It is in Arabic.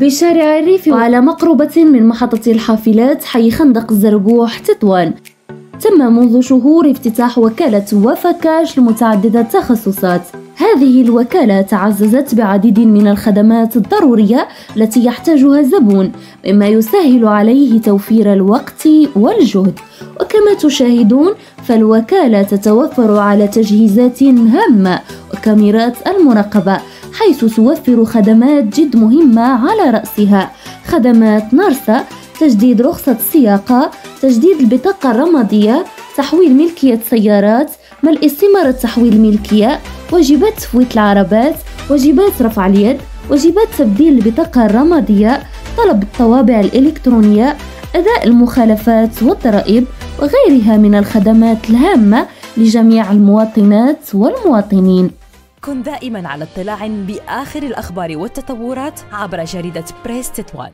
بشارع الريف وعلى مقربة من محطة الحافلات حي خندق الزرقوح تطوان. تم منذ شهور افتتاح وكالة وفكاش لمتعددة التخصصات. هذه الوكالة تعززت بعديد من الخدمات الضرورية التي يحتاجها الزبون مما يسهل عليه توفير الوقت والجهد. وكما تشاهدون فالوكالة تتوفر على تجهيزات هامة وكاميرات المراقبة. حيث توفر خدمات جد مهمة على رأسها. خدمات نرسة تجديد رخصة السياقة تجديد البطاقة الرمادية تحويل ملكية سيارات ملء استمارة تحويل الملكية واجبات تفويت العربات واجبات رفع اليد واجبات تبديل البطاقة الرمادية طلب الطوابع الإلكترونية أداء المخالفات والضرائب وغيرها من الخدمات الهامة لجميع المواطنات والمواطنين. كن دائما على اطلاع بآخر الأخبار والتطورات عبر جريدة بريس تطوان